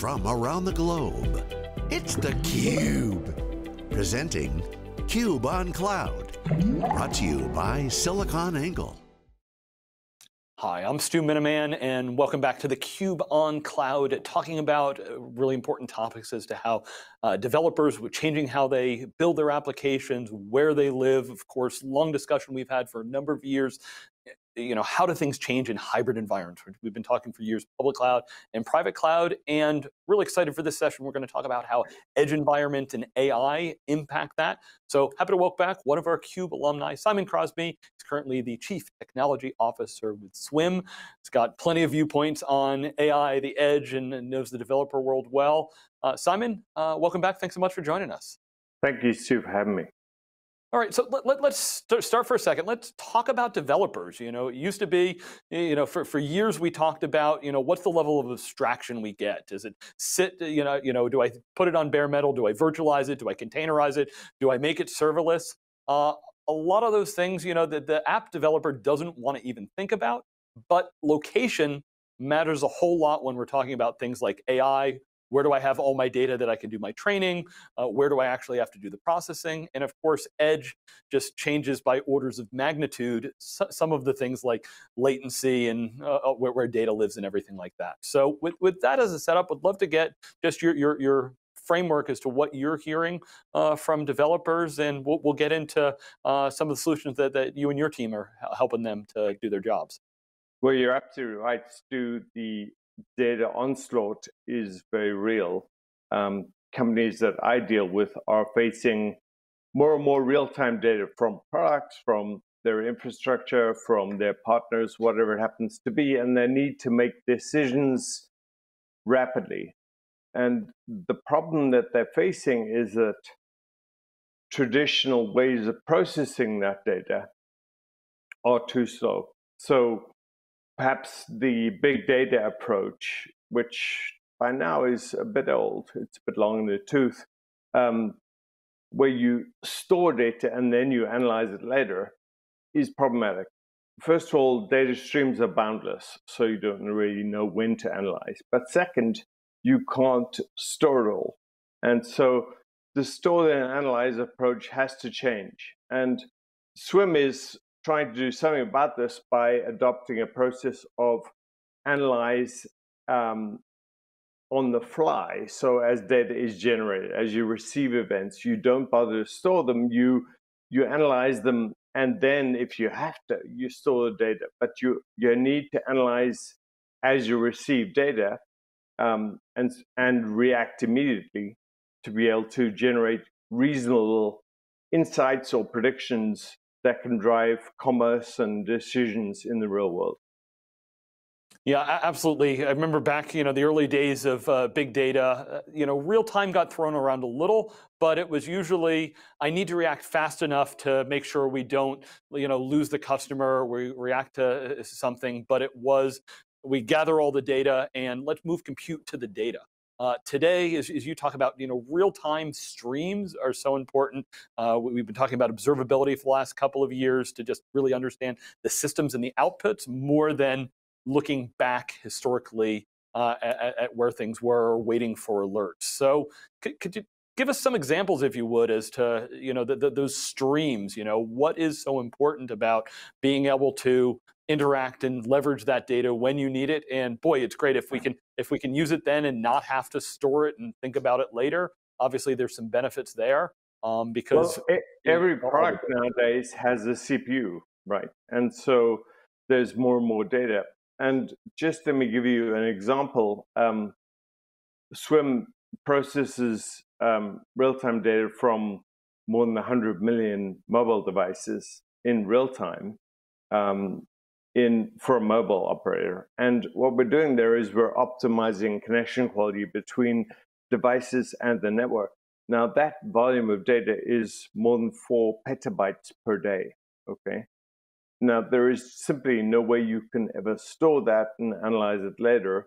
from around the globe. It's theCUBE, presenting CUBE on Cloud. Brought to you by SiliconANGLE. Hi, I'm Stu Miniman and welcome back to the Cube on Cloud, talking about uh, really important topics as to how uh, developers were changing how they build their applications, where they live. Of course, long discussion we've had for a number of years you know, how do things change in hybrid environments? We've been talking for years, public cloud and private cloud, and really excited for this session. We're going to talk about how edge environment and AI impact that. So happy to welcome back one of our CUBE alumni, Simon Crosby. He's currently the Chief Technology Officer with Swim. He's got plenty of viewpoints on AI, the edge, and knows the developer world well. Uh, Simon, uh, welcome back. Thanks so much for joining us. Thank you, Stu, for having me. All right, so let, us let, st start for a second. Let's talk about developers. You know, it used to be, you know, for, for years we talked about, you know, what's the level of abstraction we get? Does it sit, you know, you know, do I put it on bare metal? Do I virtualize it? Do I containerize it? Do I make it serverless? Uh, a lot of those things, you know, that the app developer doesn't want to even think about, but location matters a whole lot when we're talking about things like AI, where do I have all my data that I can do my training? Uh, where do I actually have to do the processing? And of course, edge just changes by orders of magnitude so, some of the things like latency and uh, uh, where, where, data lives and everything like that. So with, with that as a setup, would love to get just your, your, your framework as to what you're hearing uh, from developers, and we'll, we'll get into uh, some of the solutions that, that you and your team are helping them to do their jobs. Well, you're absolutely right, Stu. The data onslaught is very real. Um, companies that I deal with are facing more and more real time data from products, from their infrastructure, from their partners, whatever it happens to be, and they need to make decisions rapidly. And the problem that they're facing is that traditional ways of processing that data are too slow. So perhaps the big data approach, which by now is a bit old, it's a bit long in the tooth, um, where you store data and then you analyze it later, is problematic. First of all, data streams are boundless, so you don't really know when to analyze. But second, you can't store it all. And so the store and analyze approach has to change. And Swim is trying to do something about this by adopting a process of analyze um, on the fly. So as data is generated, as you receive events, you don't bother to store them. You you analyze them, and then if you have to, you store the data. But you you need to analyze as you receive data um, and and react immediately to be able to generate reasonable insights or predictions that can drive commerce and decisions in the real world. Yeah, absolutely. I remember back, you know, the early days of uh, big data. Uh, you know, real time got thrown around a little, but it was usually I need to react fast enough to make sure we don't, you know, lose the customer. We react to uh, something, but it was we gather all the data and let's move compute to the data. Uh, today, as, as, you talk about, you know, real-time streams are so important. Uh, we've been talking about observability for the last couple of years to just really understand the systems and the outputs more than looking back historically uh, at, at, where things were, waiting for alerts. So, could, could you give us some examples, if you would, as to you know the, the, those streams? You know, what is so important about being able to interact and leverage that data when you need it. And boy, it's great if we can if we can use it then and not have to store it and think about it later. Obviously, there's some benefits there um, because well, every product nowadays has a CPU, right? And so there's more and more data. And just let me give you an example. Um, Swim processes um, real-time data from more than 100 million mobile devices in real time. Um, in for a mobile operator. And what we're doing there is we're optimizing connection quality between devices and the network. Now that volume of data is more than four petabytes per day. Okay. Now there is simply no way you can ever store that and analyze it later.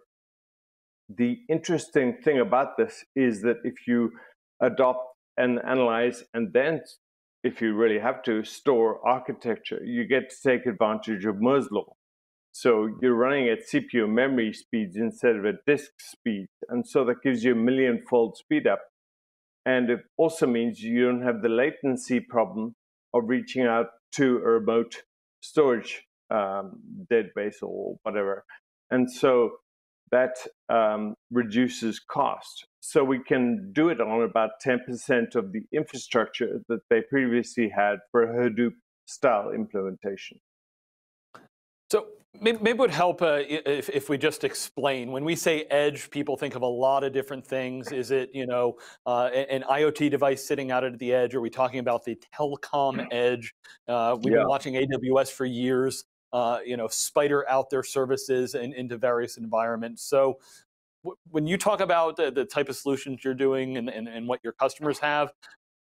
The interesting thing about this is that if you adopt and analyze and then if you really have to store architecture, you get to take advantage of Moore's law. So you're running at CPU memory speeds instead of at disk speed. And so that gives you a million fold speed up. And it also means you don't have the latency problem of reaching out to a remote storage um, database or whatever. And so that um, reduces cost. So we can do it on about 10% of the infrastructure that they previously had for a Hadoop style implementation. So maybe, maybe it would help uh, if, if we just explain. When we say edge, people think of a lot of different things. Is it you know uh, an IoT device sitting out at the edge? Are we talking about the telecom edge? Uh, we've yeah. been watching AWS for years. Uh, you know, spider out their services and into various environments. So when you talk about the, the, type of solutions you're doing and, and, and what your customers have,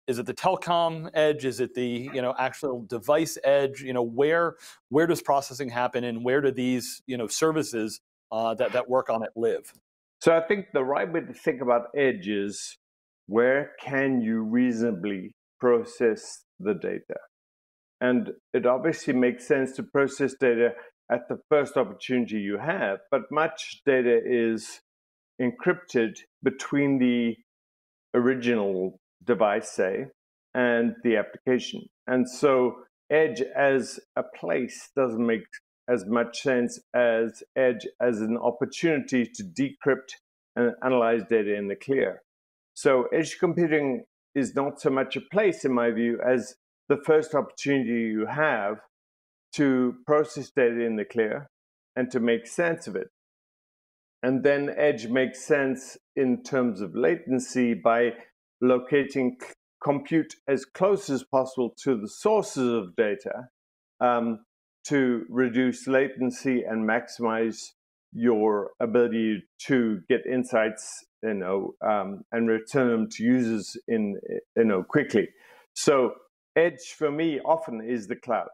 is it the telecom edge? Is it the you know actual device edge? You know where where does processing happen and where do these you know services uh, that that work on it live? So I think the right way to think about edge is where can you reasonably process the data? And it obviously makes sense to process data at the first opportunity you have, but much data is encrypted between the original device, say, and the application. And so Edge as a place doesn't make as much sense as Edge as an opportunity to decrypt and analyze data in the clear. So edge computing is not so much a place, in my view, as the first opportunity you have to process data in the clear and to make sense of it. And then Edge makes sense in terms of latency by locating compute as close as possible to the sources of data um, to reduce latency and maximize your ability to get insights, you know, um, and return them to users in, you know, quickly. So edge for me often is the cloud.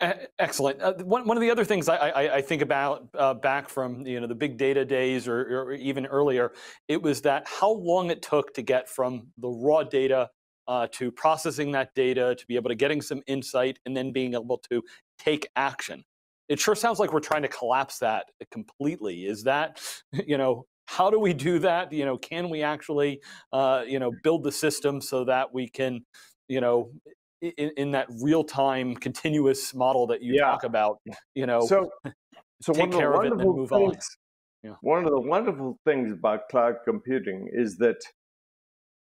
Excellent. Uh, one, one of the other things I, I, I think about uh, back from you know the big data days or, or, even earlier, it was that how long it took to get from the raw data uh, to processing that data to be able to getting some insight and then being able to take action. It sure sounds like we're trying to collapse that completely. Is that you know how do we do that? You know, can we actually uh, you know build the system so that we can you know in, in that real time continuous model that you yeah. talk about, you know, so, so take care of it and move things, on. Yeah. One of the wonderful things about cloud computing is that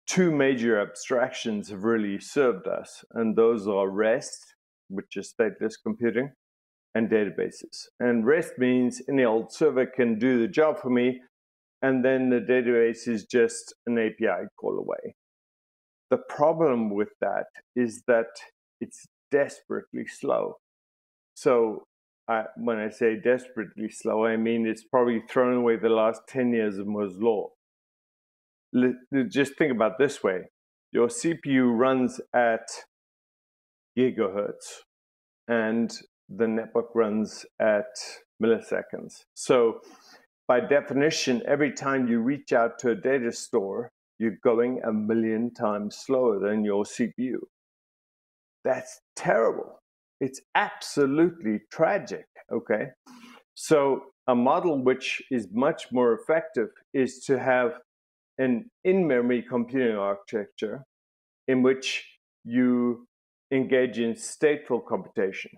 two major abstractions have really served us, and those are REST, which is stateless computing, and databases. And REST means any old server can do the job for me, and then the database is just an API call away. The problem with that is that it's desperately slow. So I, when I say desperately slow, I mean it's probably thrown away the last 10 years of Moore's Law. Just think about this way. Your CPU runs at gigahertz and the network runs at milliseconds. So by definition, every time you reach out to a data store, you're going a million times slower than your CPU. That's terrible. It's absolutely tragic. Okay. So, a model which is much more effective is to have an in memory computing architecture in which you engage in stateful computation.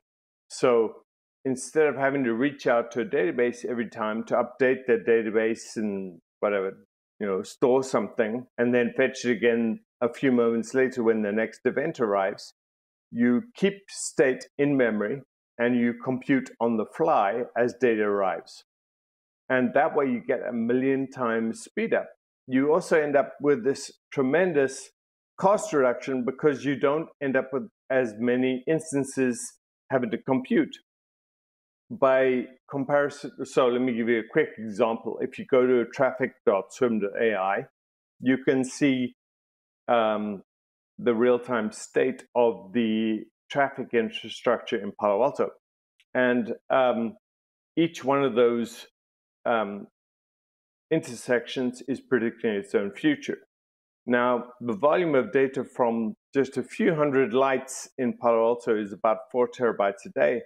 So, instead of having to reach out to a database every time to update that database and whatever you know, store something and then fetch it again a few moments later when the next event arrives. You keep state in memory and you compute on the fly as data arrives. And that way you get a million times speed up. You also end up with this tremendous cost reduction because you don't end up with as many instances having to compute by comparison, so let me give you a quick example. If you go to traffic.swim.ai, you can see um, the real time state of the traffic infrastructure in Palo Alto. And um, each one of those um, intersections is predicting its own future. Now, the volume of data from just a few hundred lights in Palo Alto is about four terabytes a day.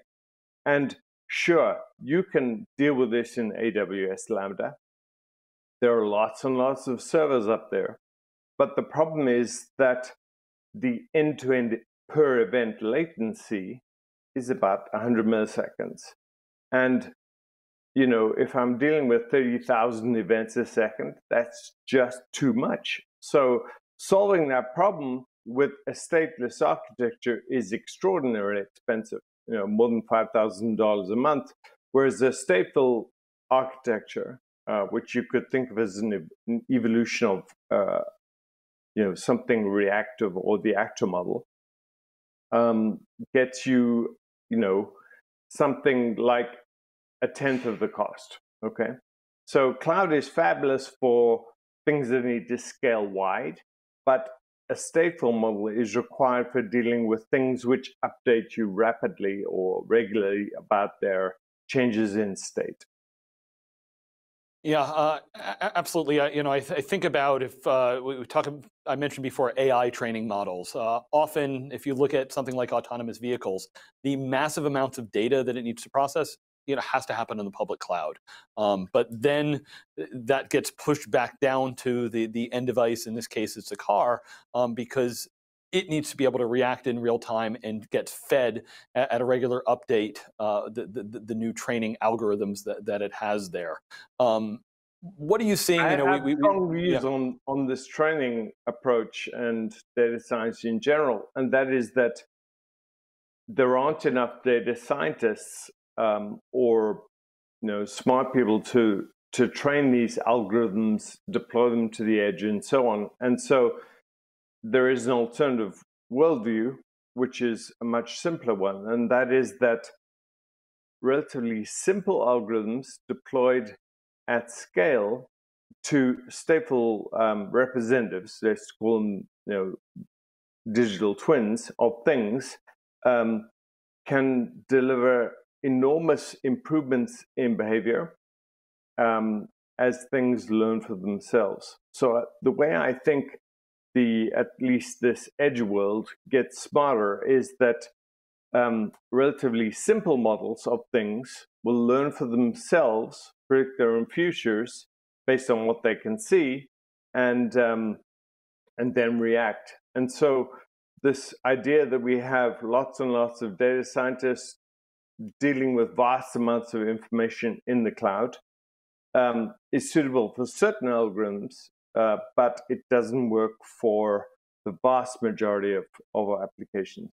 And sure, you can deal with this in AWS Lambda. There are lots and lots of servers up there. But the problem is that the end to end per event latency is about 100 milliseconds. And, you know, if I'm dealing with 30,000 events a second, that's just too much. So solving that problem with a stateless architecture is extraordinarily expensive, you know, more than $5,000 a month. Whereas the stateful architecture, uh, which you could think of as an, an evolution of, uh, you know, something reactive or the actor model, um, gets you, you know, something like a tenth of the cost. Okay. So cloud is fabulous for things that need to scale wide, but a stateful model is required for dealing with things which update you rapidly or regularly about their changes in state. Yeah, uh, absolutely. I, you know, I, th I, think about if uh, we, talk, I mentioned before AI training models. Uh, often, if you look at something like autonomous vehicles, the massive amounts of data that it needs to process, you know, has to happen in the public cloud. Um, but then uh, that gets pushed back down to the the end device. In this case, it's a car, um, because it needs to be able to react in real time and get fed at, at a regular update uh, the, the, the, new training algorithms that, that it has there. Um, what are you seeing? I you know, have we, we, strong views yeah. on, on this training approach and data science in general, and that is that there aren't enough data scientists um, or you know smart people to to train these algorithms, deploy them to the edge, and so on. And so there is an alternative worldview, which is a much simpler one, and that is that relatively simple algorithms deployed at scale to stateful um, representatives, let's call them you know, digital twins of things, um, can deliver enormous improvements in behavior um, as things learn for themselves. So uh, the way I think the at least this edge world gets smarter is that um, relatively simple models of things will learn for themselves, predict their own futures based on what they can see, and um, and then react. And so this idea that we have lots and lots of data scientists dealing with vast amounts of information in the cloud um, is suitable for certain algorithms uh, but it doesn't work for the vast majority of, of our applications.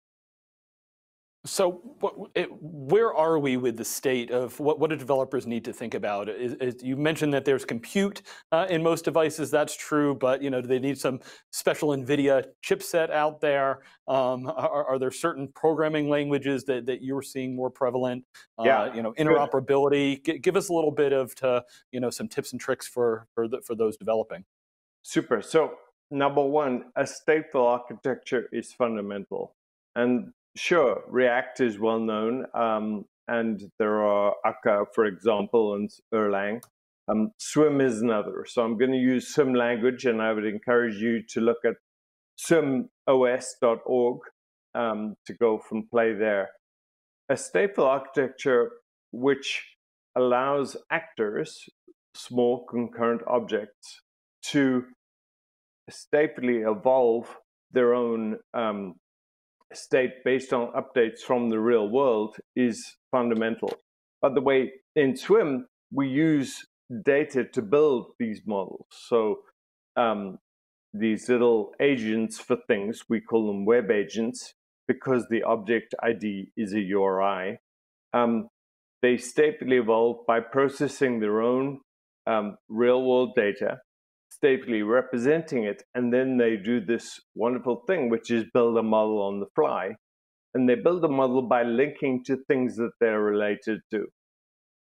So, what, it, where are we with the state of what, what do developers need to think about? Is, is, you mentioned that there's compute uh, in most devices. That's true, but you know, do they need some special NVIDIA chipset out there? Um, are, are, there certain programming languages that, that you're seeing more prevalent? Uh, yeah, you know, interoperability. G give us a little bit of to you know some tips and tricks for for the, for those developing. Super. So, number one, a stateful architecture is fundamental. And sure, React is well known, um, and there are Akka, for example, and Erlang. Um, Swim is another. So, I'm going to use Swim language, and I would encourage you to look at swimos.org um, to go from play there. A stateful architecture which allows actors, small concurrent objects, to statefully evolve their own um, state based on updates from the real world is fundamental. By the way, in Swim, we use data to build these models. So um, these little agents for things, we call them web agents because the object ID is a URI. Um, they statefully evolve by processing their own um, real world data statefully representing it. And then they do this wonderful thing, which is build a model on the fly. And they build a model by linking to things that they're related to.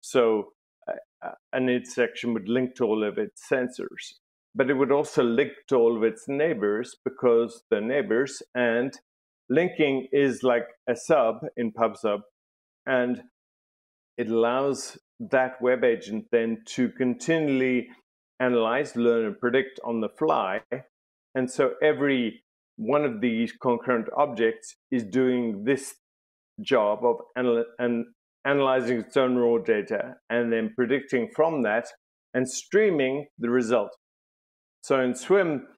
So uh, an intersection would link to all of its sensors, but it would also link to all of its neighbors because they're neighbors. And linking is like a sub in PubSub. And it allows that web agent then to continually analyze, learn, and predict on the fly. And so every one of these concurrent objects is doing this job of anal- and analyzing its own raw data, and then predicting from that and streaming the result. So in Swim,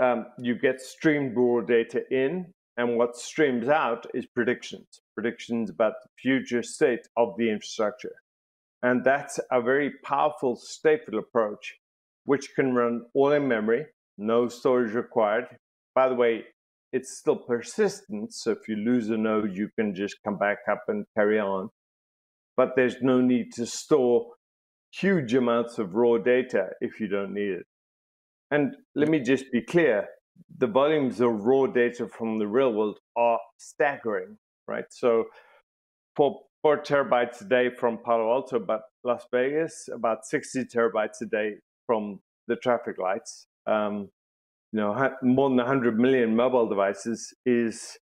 um, you get streamed raw data in, and what streams out is predictions, predictions about the future state of the infrastructure. And that's a very powerful stateful approach, which can run all in memory, no storage required. By the way, it's still persistent. So if you lose a node, you can just come back up and carry on. But there's no need to store huge amounts of raw data if you don't need it. And let me just be clear the volumes of raw data from the real world are staggering, right? So for four terabytes a day from Palo Alto, but Las Vegas, about 60 terabytes a day from the traffic lights. Um, you know, more than 100 million mobile devices is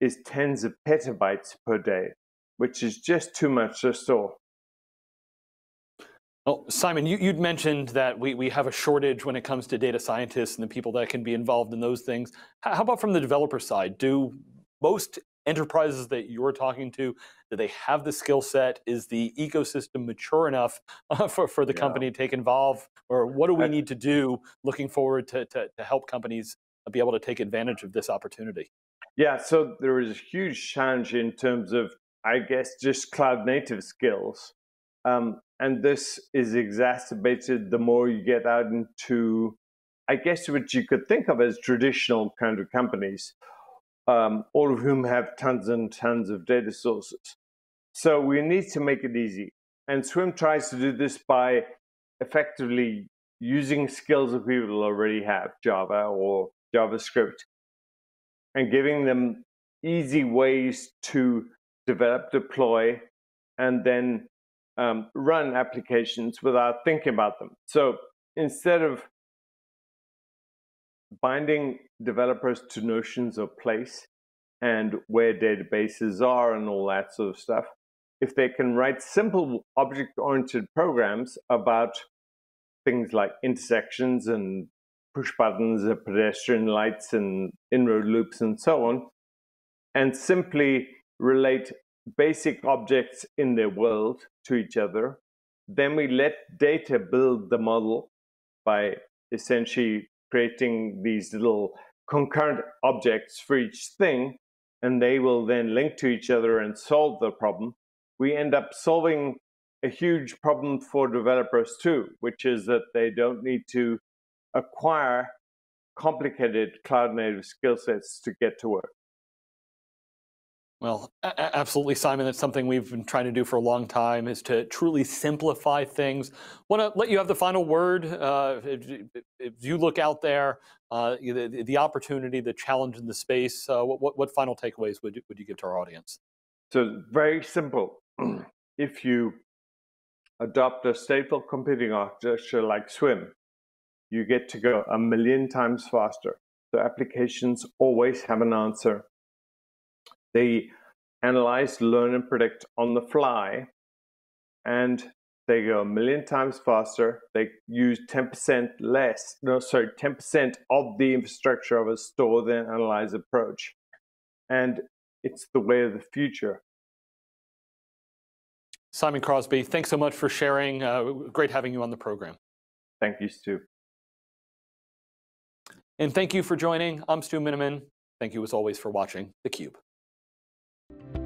is tens of petabytes per day, which is just too much to store. Well, Simon, you, would mentioned that we, we have a shortage when it comes to data scientists and the people that can be involved in those things. How about from the developer side? Do most enterprises that you're talking to, do they have the skill set? Is the ecosystem mature enough uh, for, for the yeah. company to take involved? Or what do we need to do looking forward to, to, to help companies be able to take advantage of this opportunity? Yeah, so there is a huge challenge in terms of, I guess, just cloud native skills. Um, and this is exacerbated the more you get out into, I guess, what you could think of as traditional kind of companies um, all of whom have tons and tons of data sources. So we need to make it easy. And Swim tries to do this by effectively using skills that people already have, Java or JavaScript, and giving them easy ways to develop, deploy, and then um, run applications without thinking about them. So instead of binding developers to notions of place and where databases are and all that sort of stuff, if they can write simple object oriented programs about things like intersections and push buttons and pedestrian lights and in-road loops and so on, and simply relate basic objects in their world to each other, then we let data build the model by essentially creating these little concurrent objects for each thing, and they will then link to each other and solve the problem. We end up solving a huge problem for developers too, which is that they don't need to acquire complicated cloud native skill sets to get to work. Well, absolutely, Simon. That's something we've been trying to do for a long time is to truly simplify things. Want to let you have the final word. Uh, if, if, you look out there, uh, the, the, opportunity, the challenge in the space, uh, what, what, final takeaways would, would you give to our audience? So, very simple. if you adopt a stateful computing architecture like Swim, you get to go a million times faster. So, applications always have an answer they analyze, learn, and predict on the fly, and they go a million times faster. They use 10% less, no, sorry, 10% of the infrastructure of a store than analyze approach. And it's the way of the future. Simon Crosby, thanks so much for sharing. Uh, great having you on the program. Thank you, Stu. And thank you for joining. I'm Stu Miniman. Thank you as always for watching theCUBE. Thank you.